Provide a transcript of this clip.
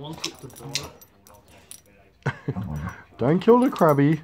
Don't kill the crabby.